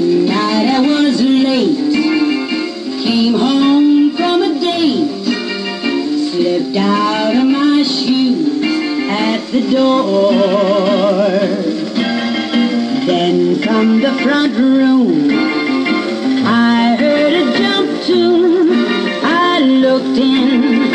Night I was late, came home from a date, slipped out of my shoes at the door. Then from the front room, I heard a jump too. I looked in.